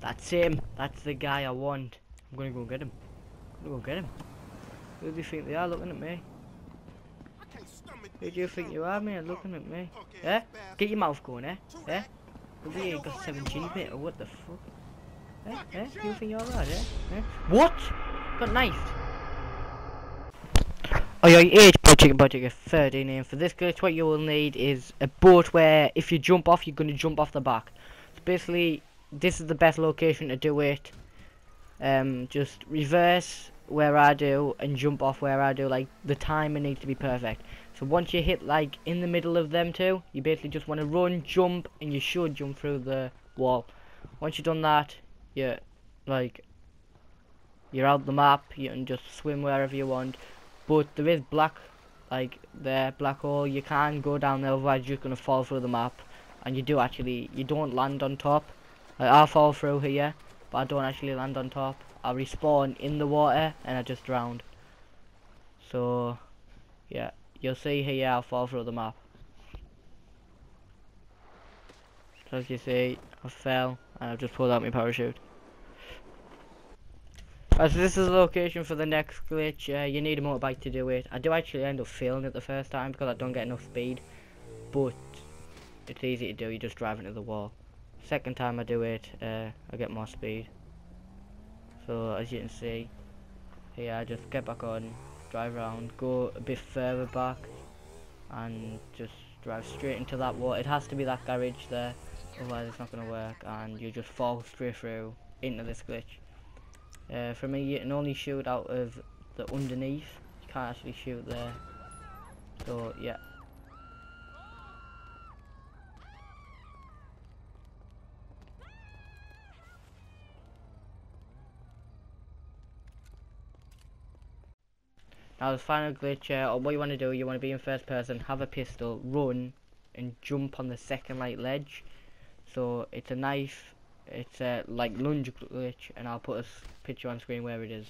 That's him. That's the guy I want. I'm gonna go get him. I'm gonna go get him. Who do you think they are looking at me? Who do you think you are, man, looking at me? Eh? Get your mouth going, eh? Eh? Look at got 17 bit, or what the fuck? Eh? Eh? You think you're eh? eh? What? Got knifed. Oh, your age budget budget 13 and for this glitch what you will need is a boat where if you jump off you're going to jump off the back. So basically this is the best location to do it. Um, just reverse where I do and jump off where I do like the timing needs to be perfect. So once you hit like in the middle of them two you basically just want to run, jump and you should jump through the wall. Once you've done that you're like you're out the map, you can just swim wherever you want but there is black like there black hole you can go down there otherwise you're gonna fall through the map and you do actually you don't land on top like I'll fall through here but I don't actually land on top I respawn in the water and I just drowned so yeah you'll see here I'll fall through the map so as you see I fell and I've just pulled out my parachute as this is the location for the next glitch, uh, you need a motorbike to do it. I do actually end up failing it the first time because I don't get enough speed. But it's easy to do, you just drive into the wall. Second time I do it, uh, I get more speed. So as you can see, here I just get back on, drive around, go a bit further back and just drive straight into that wall. It has to be that garage there, otherwise it's not going to work and you just fall straight through into this glitch. Uh, for me, you can only shoot out of the underneath. You can't actually shoot there. So, yeah. Now the final glitch, uh, what you want to do, you want to be in first person, have a pistol, run, and jump on the second light ledge. So it's a knife it's a like lunge glitch and I'll put a picture on screen where it is